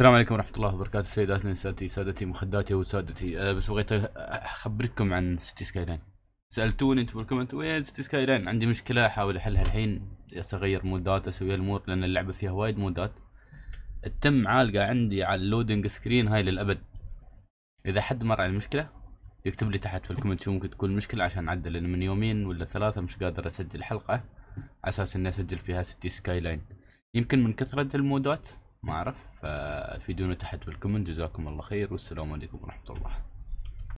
السلام عليكم ورحمة الله وبركاته. سيداتي نساتي سادتي مخداتي وسادتي. أه بس بغيت أخبركم عن City Skyline سألتوني أنتم بال comment وين City Skyline عندي مشكلة أحاول أحلها الحين. أغير مودات أسوي الأمور لأن اللعبة فيها وايد مودات. التم عالقة عندي على ال loading screen هاي للأبد. إذا حد مر على المشكلة يكتب لي تحت في ال comment شو ممكن تكون المشكلة عشان أعدل لأن من يومين ولا ثلاثة مش قادر أسجل حلقة. على أساس إني أسجل فيها City Skyline يمكن من كثرة المودات ما أعرف فافيدونا تحت في الكومنت. جزاكم الله خير والسلام عليكم ورحمة الله.